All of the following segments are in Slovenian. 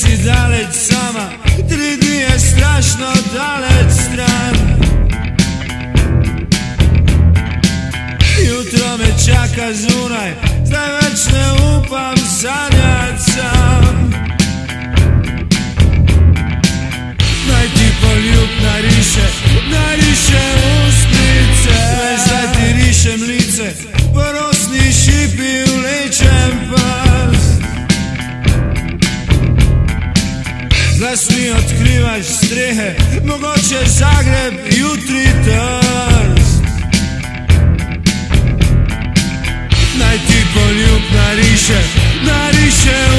Si daleč sama, tri dni je strašno daleč stran. Jutro me čaka zunaj, zdaj več ne upam sanjati sam. Naj ti poljub nariše, nariše ustnice. Naj zdaj ti rišem lice, Zlas mi odkrivaš strehe, mogoče Zagreb, jutri trst. Naj ti poljub nariše, nariše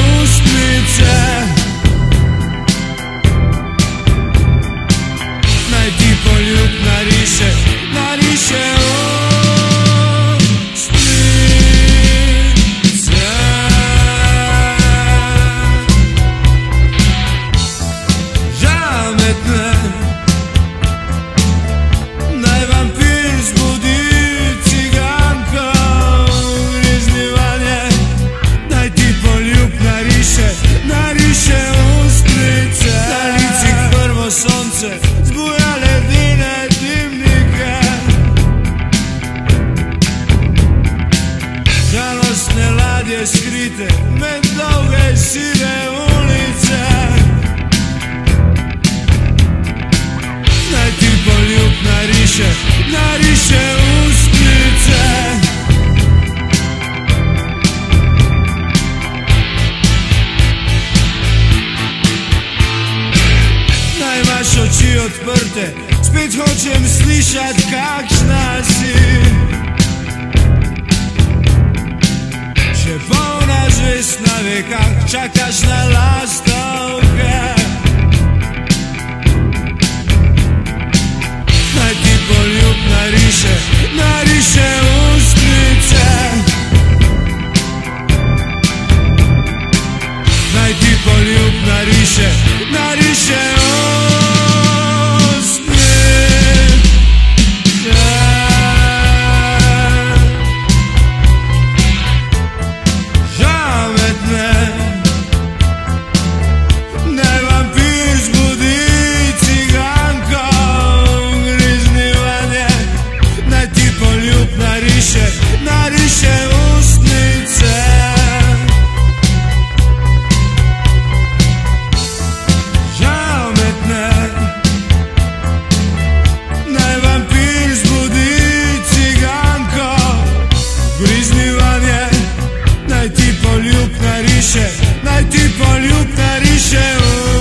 Ladje skrite med dolge sive ulice. Naj ti poljub nariše, nariše ustnice. Naj imaš oči odprte, spet hočem slišat, kakšna si Pełna żyć na wiekach Czekasz na las do wiek Na ty poljub na risze Na risze ustryce Na ty na risze Na risze olho caricheou